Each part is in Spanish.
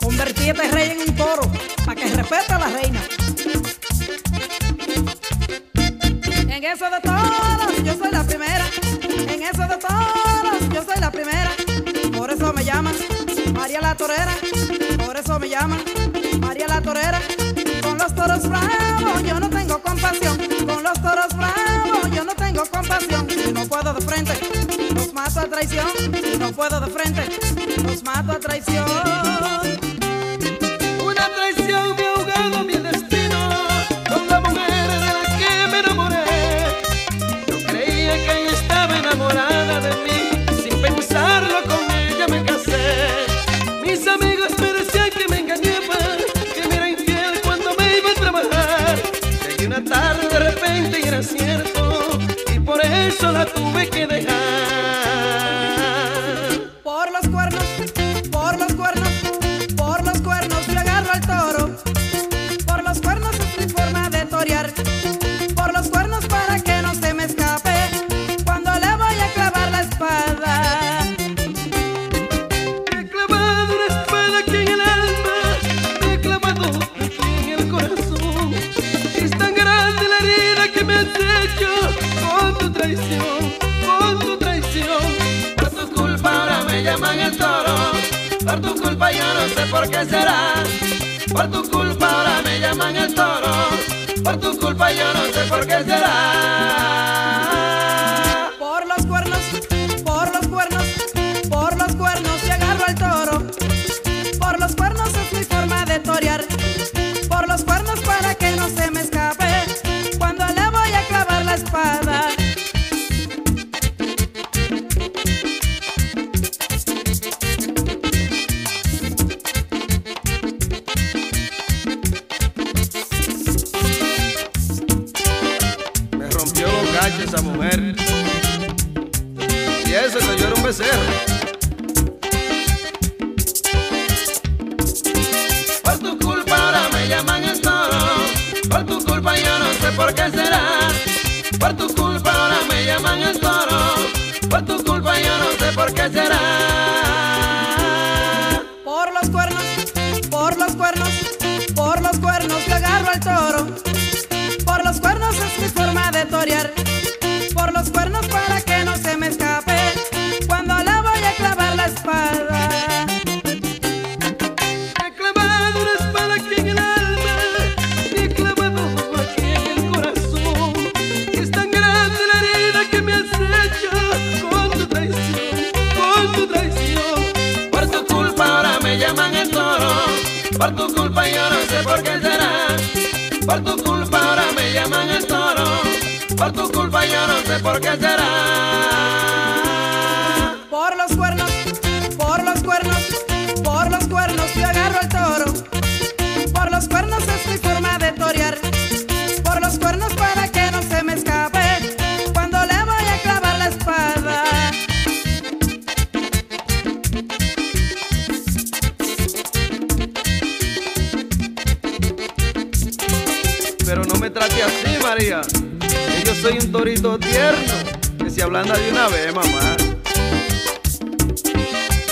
Convertí este rey en un toro para que respete a la reina. En eso de todos, yo soy la primera. En eso de todos, yo soy la primera. Por eso me llaman María la Torera. Por eso me llaman María la Torera. Con los toros bravos yo no tengo compasión. Traición. Si no puedo de frente, los mato a traición. Una traición me ha ahogado mi destino con la mujer de la que me enamoré. Yo creía que ella estaba enamorada de mí, sin pensarlo con ella me casé. Mis amigos me decían que me engañaba, que me era infiel cuando me iba a trabajar. Llegué una tarde de repente y era cierto, y por eso la tuve que dejar. Me has hecho con tu traición, con tu traición. Por tu culpa ahora me llaman el toro, por tu culpa yo no sé por qué será. Por tu culpa ahora me llaman el toro, por tu culpa yo no sé por qué será. Esa mujer. Y eso que yo era un becerro. Por tu culpa ahora me llaman el toro. Por tu culpa yo no sé por qué será. Por tu culpa ahora me llaman el toro. Por tu culpa yo no sé por qué será. Por tu culpa yo no sé por qué será. Por tu culpa ahora me llaman el toro, por tu culpa yo no sé por qué será. Pero no me trate así, María. Que yo soy un torito tierno que se ablanda de una vez, mamá.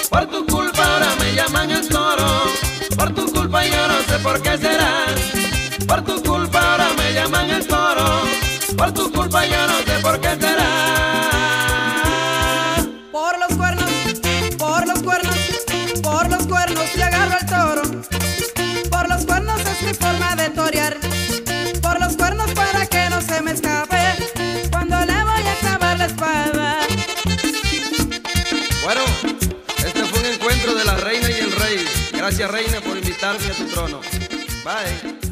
Por tu culpa ahora me llaman el toro. Por tu culpa yo no sé por qué será. Por tu culpa ahora me llaman el toro. Por tu culpa yo no sé por qué será. Por los cuernos, por los cuernos, por los cuernos yo agarro al toro. Por los cuernos es mi forma Gracias, reina, por invitarme a tu trono. Bye.